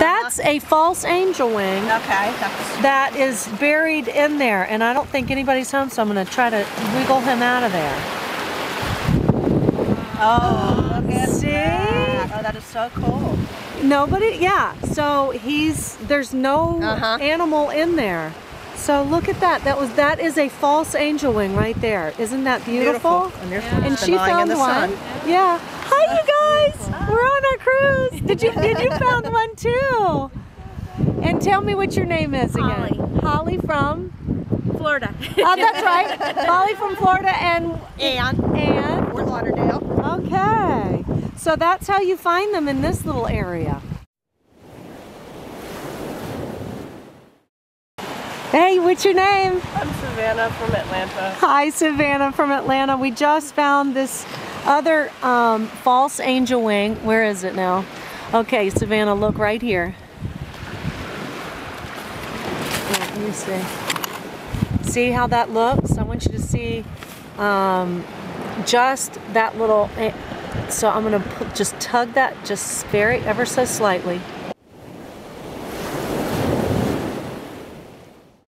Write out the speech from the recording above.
That's a false angel wing Okay. That's, buried in there, and I don't think anybody's home, so I'm going to try to wiggle him out of there. oh, look at See? that. Oh, that is so cool. Nobody, yeah. So he's there's no Uh-huh. animal in there. So look at that. That was that is a false angel wing right there. Isn't that beautiful? And, there's And she found the one. sun. Yeah. Hi, you guys. Did you did you found one too? And tell me what your name is again. Holly. Holly from. Florida. Oh, that's right. Holly from Florida and and and. Fort Lauderdale. Okay. So that's how you find them in this little area. Hey, what's your name? I'm Savannah from Atlanta. Hi, Savannah from Atlanta. We just found this other um, false angel wing. Where is it now? Okay, Savannah, look right here. Let me see. See how that looks? I want you to see um, just that little. eh, So I'm gonna just tug that just very ever so slightly.